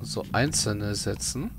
so einzelne setzen.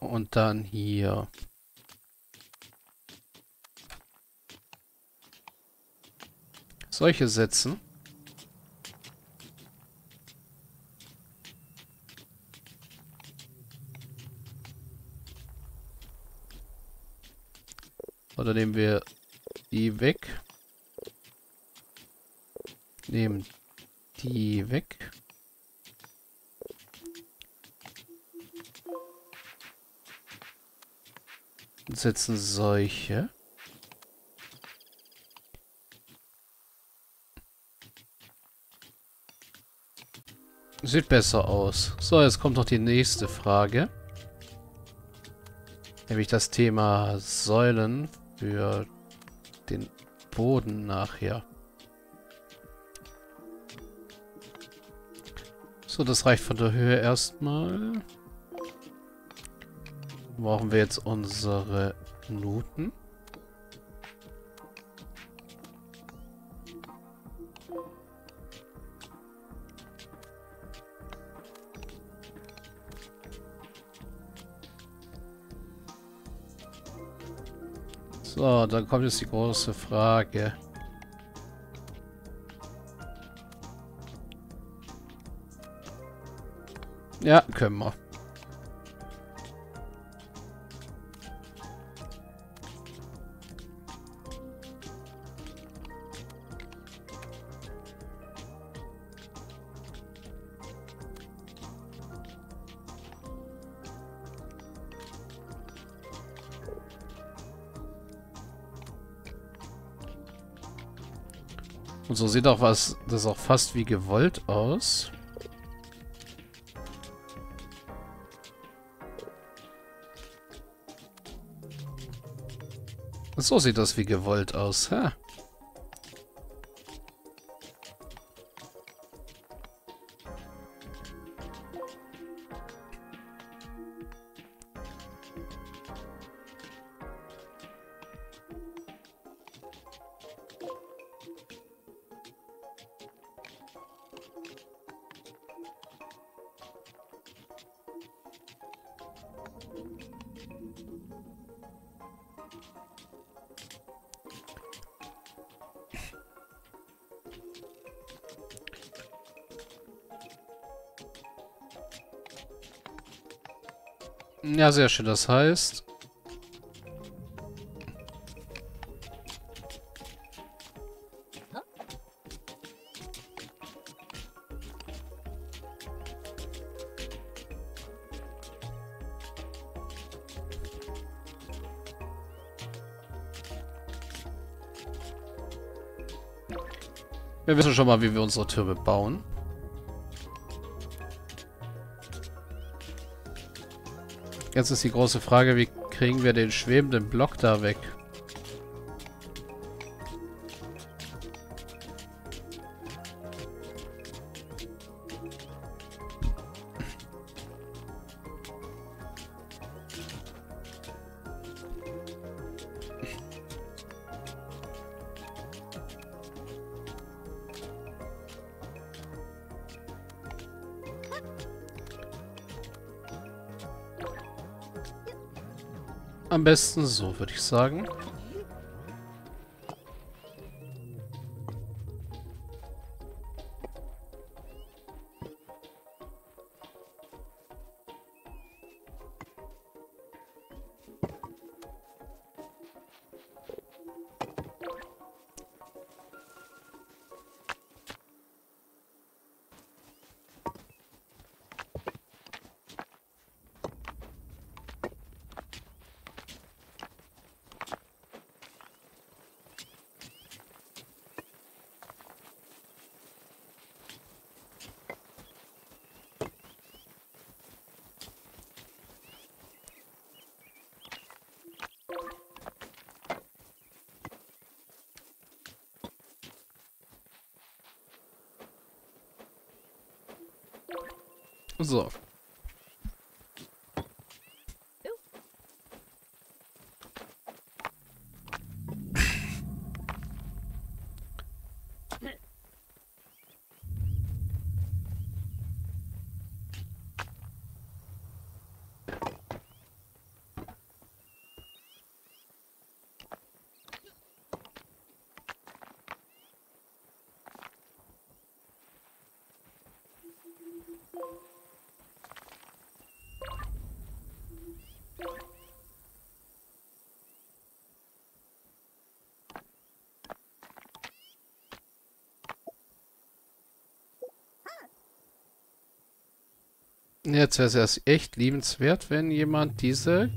Und dann hier. Solche setzen. Oder nehmen wir die weg. Nehmen die weg. Und setzen solche. Sieht besser aus. So, jetzt kommt noch die nächste Frage. Nämlich das Thema Säulen für den Boden nachher. So, das reicht von der Höhe erstmal. Brauchen wir jetzt unsere Nuten. So, dann kommt jetzt die große Frage. Ja, können wir. Und so sieht auch was, das auch fast wie gewollt aus. So sieht das wie gewollt aus. Ha. Ja, sehr schön. Das heißt... Wir wissen schon mal, wie wir unsere Türme bauen. Jetzt ist die große Frage, wie kriegen wir den schwebenden Block da weg? Am besten so, würde ich sagen. So. Jetzt wäre es echt liebenswert, wenn jemand diese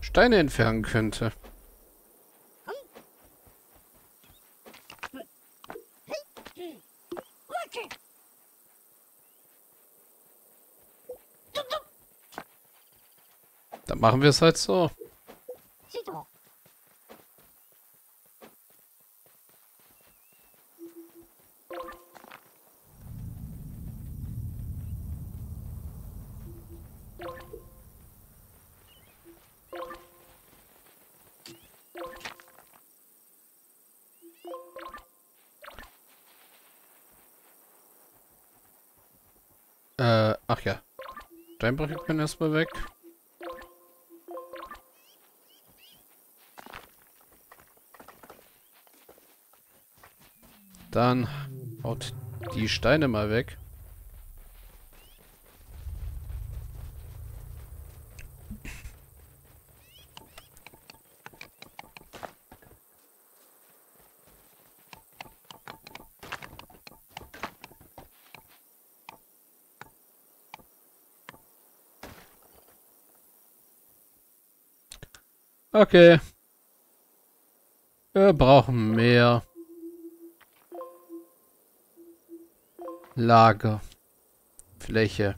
Steine entfernen könnte. Dann machen wir es halt so. Äh, ach ja. Steinbrüche können erstmal weg. Dann haut die Steine mal weg. Okay. Wir brauchen mehr Lager. Fläche.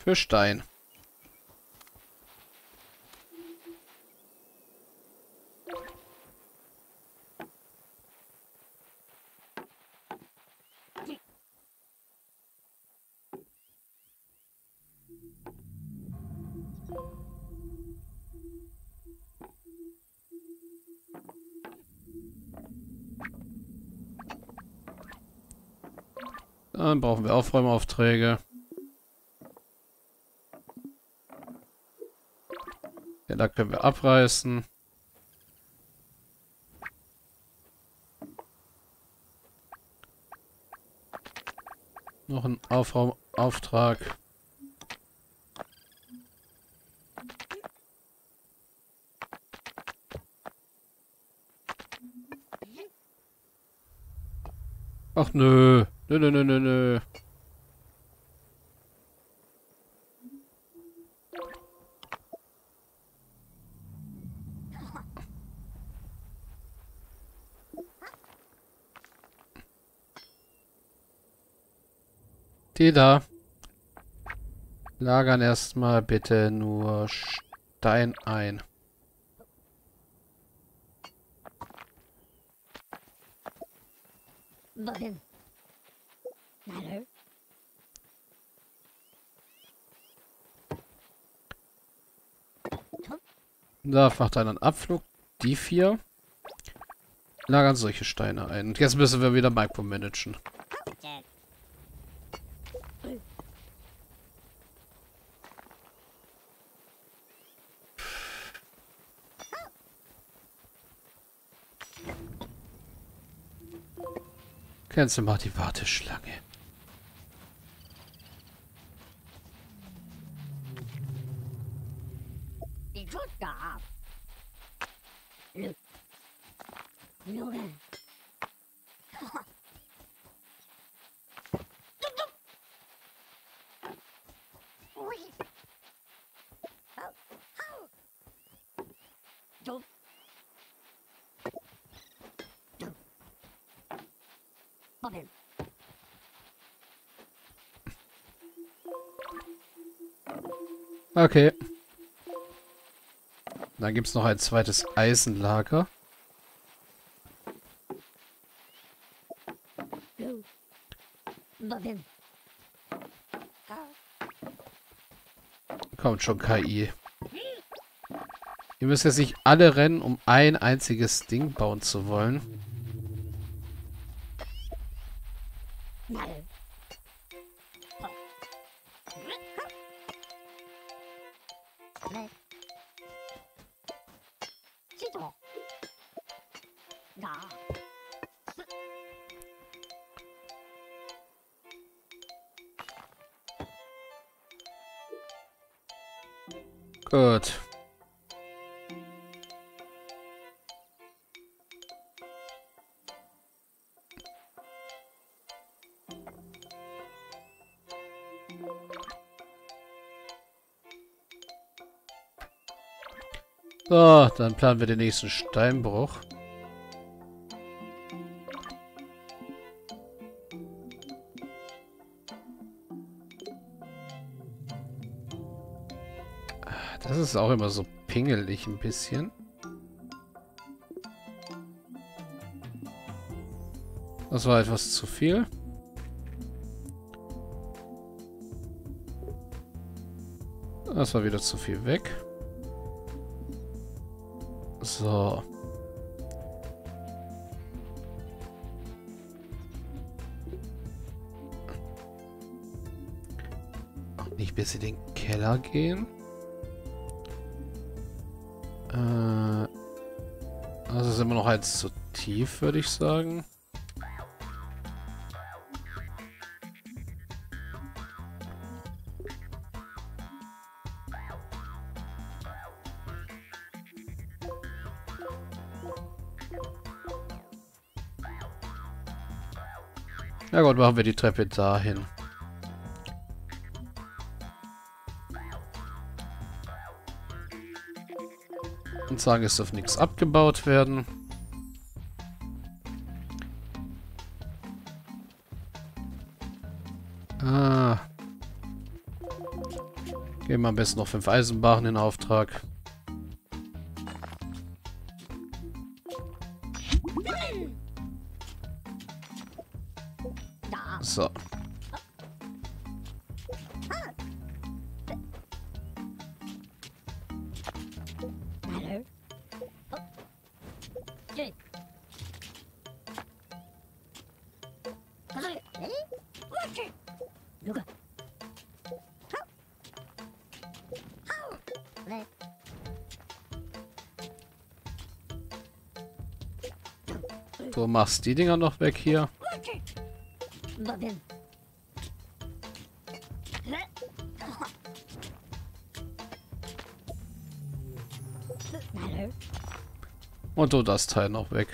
Für Stein. Dann brauchen wir Aufräumaufträge. Ja, da können wir abreißen. Noch ein Aufraumauftrag. Ach nö. Nö, nö, nö, nö, nö. Die da. Lagern erstmal bitte nur Stein ein. Wohin? Hallo? Da macht einen Abflug. Die vier lagern solche Steine ein. Und jetzt müssen wir wieder micromanagen. Kennst du mal die Warteschlange? Okay. Dann gibt es noch ein zweites Eisenlager. Kommt schon, KI. Ihr müsst jetzt nicht alle rennen, um ein einziges Ding bauen zu wollen. Gut. So, dann planen wir den nächsten Steinbruch. Das ist auch immer so pingelig ein bisschen. Das war etwas zu viel. Das war wieder zu viel weg. So. Auch nicht bis in den Keller gehen. Das ist immer noch eins zu tief, würde ich sagen. Na gut, machen wir die Treppe dahin. Sagen, es darf nichts abgebaut werden. Ah. Geben wir am besten noch fünf Eisenbahnen in Auftrag. Du machst die Dinger noch weg hier. Und du das Teil noch weg.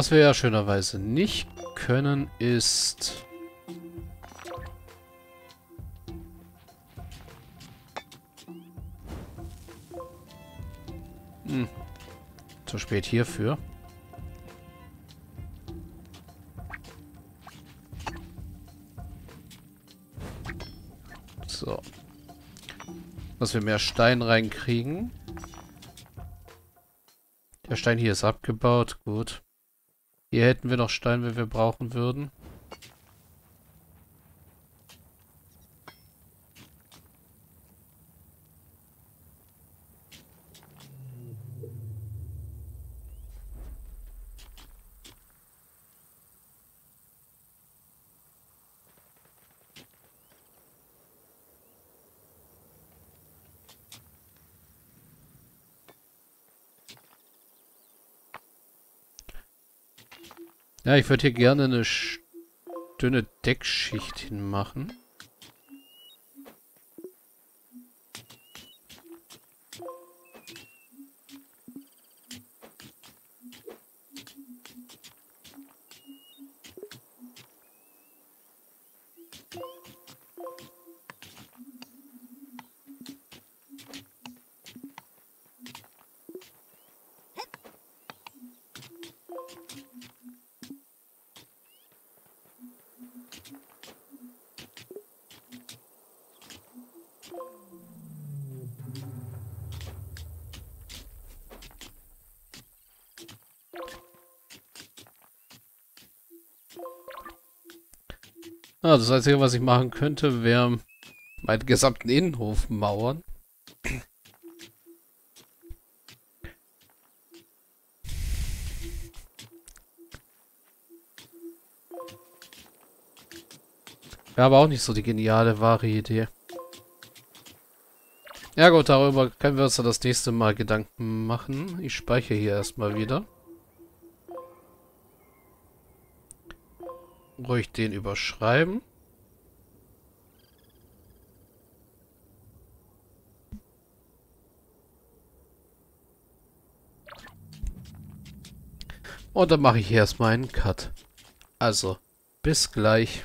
Was wir ja schönerweise nicht können, ist... Hm. Zu spät hierfür. So. Dass wir mehr Stein reinkriegen. Der Stein hier ist abgebaut. Gut. Hier hätten wir noch Stein, wenn wir brauchen würden. Ja, ich würde hier gerne eine dünne Deckschicht hinmachen. Ah, das Einzige, was ich machen könnte, wäre meinen gesamten Innenhof mauern. Wäre aber auch nicht so die geniale, wahre Idee. Ja gut, darüber können wir uns dann das nächste Mal Gedanken machen. Ich speichere hier erstmal wieder. Ruhig den überschreiben. Und dann mache ich hier erstmal einen Cut. Also, bis gleich.